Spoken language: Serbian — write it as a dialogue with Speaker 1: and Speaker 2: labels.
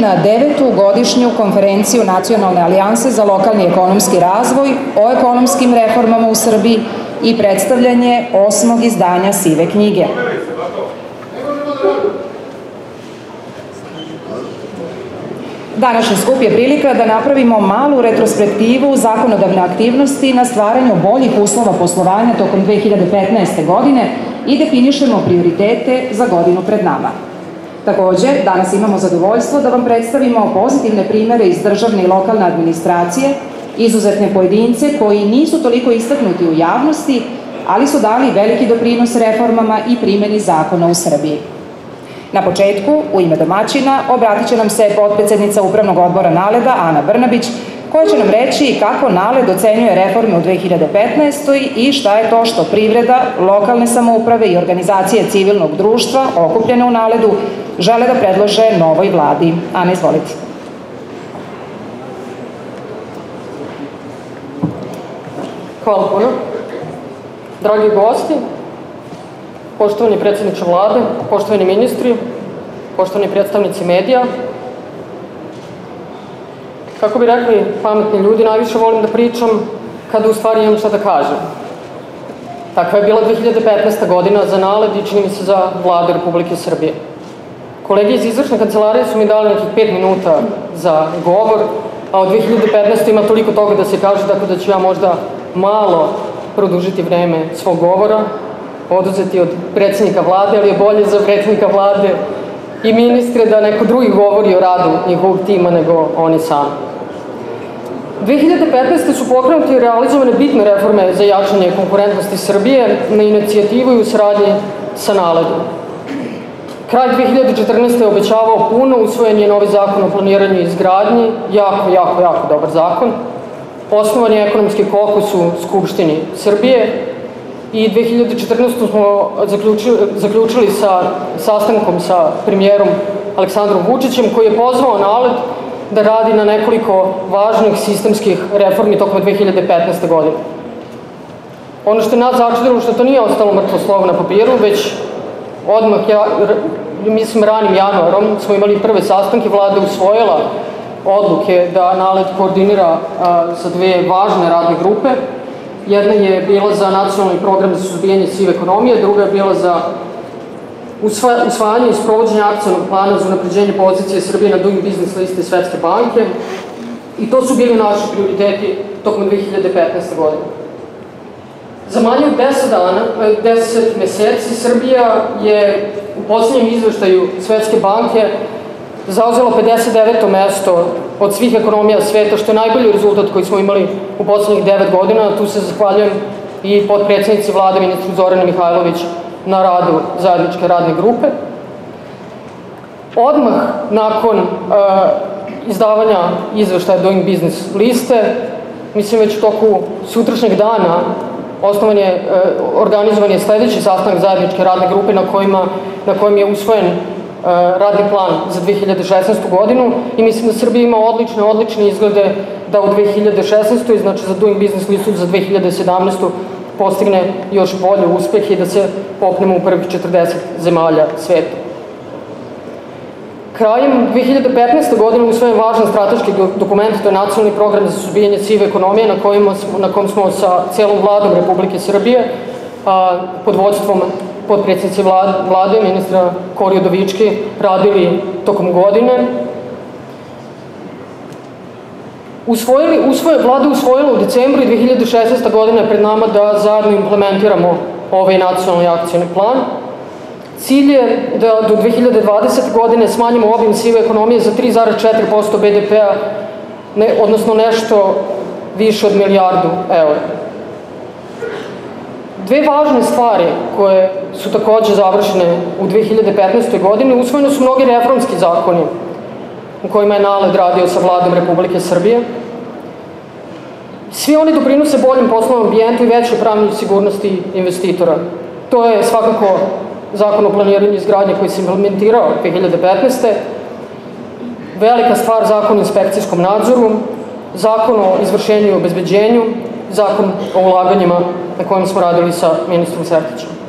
Speaker 1: na devetu godišnju konferenciju Nacionalne alijanse za lokalni ekonomski razvoj o ekonomskim reformama u Srbiji i predstavljanje osmog izdanja Sive knjige. Današnji skup je prilika da napravimo malu retrospektivu zakonodavne aktivnosti na stvaranju boljih uslova poslovanja tokom 2015. godine i definišemo prioritete za godinu pred nama. Takođe, danas imamo zadovoljstvo da vam predstavimo pozitivne primere iz državne i lokalne administracije, izuzetne pojedince koji nisu toliko istaknuti u javnosti, ali su dali veliki doprinos reformama i primjeni zakona u Srbiji. Na početku, u ime domaćina, obratit će nam se potpredsednica Upravnog odbora Naleda, Ana Brnabić, koja će nam reći kako NALED ocenjuje reforme u 2015. i šta je to što privreda, lokalne samouprave i organizacije civilnog društva okupljene u NALED-u žele da predlože novoj vladi. Ana, izvolite.
Speaker 2: Hvala puno. Dragi gosti, poštovani predsjedniče vlade, poštovani ministri, poštovani predstavnici medija, kako bi rekli pametni ljudi, najviše volim da pričam kada u stvari imam šta da kažem. Takva je bila 2015. godina za naled i čini mi se za vladu Republike Srbije. Kolege iz izvršne kancelarije su mi dali nekih 5 minuta za govor, a od 2015. ima toliko toga da se kaže, tako da ću ja možda malo produžiti vreme svog govora, oduzeti od predsednika vlade, ali je bolje za predsednika vlade i ministre da neko drugi govori o radu njihovog tima nego oni sami. 2015. su pokrenuti i realizovane bitne reforme za jačanje konkurentnosti Srbije na inicijativu i u saradnji sa naledom. Kraj 2014. je obećavao puno, usvojen je novi zakon o planiranju i izgradnji, jako, jako, jako dobar zakon. Osnovan je ekonomski kokus u Skupštini Srbije i 2014. smo zaključili, zaključili sa sastankom sa premijerom Aleksandrom Vučićem koji je pozvao NALED da radi na nekoliko važnih sistemskih reformi tokom 2015. godine. Ono što je nas začudilo što to nije ostalo mrtvo slovo na papiru, već odmah, ja, mislim, ranim januarom smo imali prve sastanke, vlada usvojila odluke da NALED koordinira a, za dve važne radne grupe. Jedna je bila za nacionalni program za suzbijanje sive ekonomije, druga je bila za usvajanje i sprovođenje akcijnog plana za unapređenje pozicije Srbije na Doing Business liste Svetske banke i to su bili naši prioriteti tokom 2015. godine. Za manje od 10 dana, 10 meseci, Srbija je u posljednjem izveštaju Svetske banke zauzela 59. mesto od svih ekonomija sveta, što je najbolji rezultat koji smo imali u poslednjih 9 godina. Tu se zahvaljujem i podpredsjednici vlade, ministru Zorana Mihajlović, na radu zajedničke radne grupe. Odmah nakon uh, izdavanja izveštaja Doing Business liste, mislim već u toku sutrašnjeg dana, osnovan je, uh, organizovan je sledeći sastanak zajedničke radne grupe na, kojima, na kojem je usvojen uh, radni plan za 2016. godinu i mislim da Srbija ima odlične, odlične izglede da u 2016. znači za Doing Business listu za 2017 postigne još bolje uspehe i da se popnemo u prvih 40 zemalja sveta. Krajem 2015. godine usvojen važan strateški dokument, to je nacionalni program za suzbijanje sive ekonomije na, kojima na kom smo sa celom vladom Republike Srbije a, pod vodstvom podpredsjednice vlade, vlade, ministra Kori Udovički, radili tokom godine usvojili, usvoje, vlada usvojila u decembru i 2016. godina pred nama da zajedno implementiramo ovaj nacionalni akcijni plan. Cilj je da do 2020. godine smanjimo obim sive ekonomije za 3,4% BDP-a, ne, odnosno nešto više od milijardu eura. Dve važne stvari koje su takođe završene u 2015. godini, usvojene su mnogi reformski zakoni u kojima je NALED radio sa vladom Republike Srbije. Svi oni doprinose boljem poslovnom ambijentu i većoj pravnoj sigurnosti investitora. To je svakako zakon o planiranju izgradnje koji se implementirao 2015. Velika stvar zakon o inspekcijskom nadzoru, zakon o izvršenju i obezbeđenju, zakon o ulaganjima na kojem smo radili sa ministrom Sertićem.